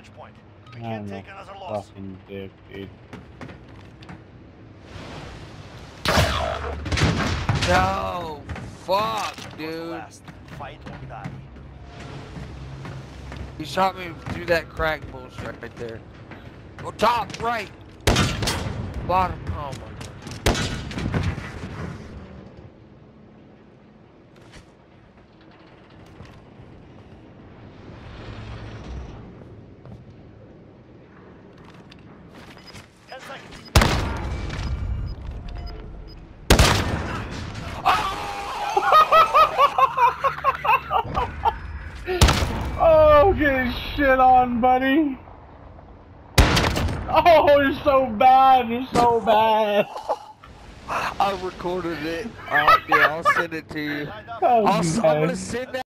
match point. We I can't take another loss. Fucking dick, dude. No! Fuck, dude. Fight or die. He shot me through that crack bullshit right there. Go top, right. Bottom. Oh, get shit on, buddy. Oh, you're so bad. You're so bad. I recorded it. Uh, yeah, I'll send it to you. Oh, I'll, I'm gonna send that.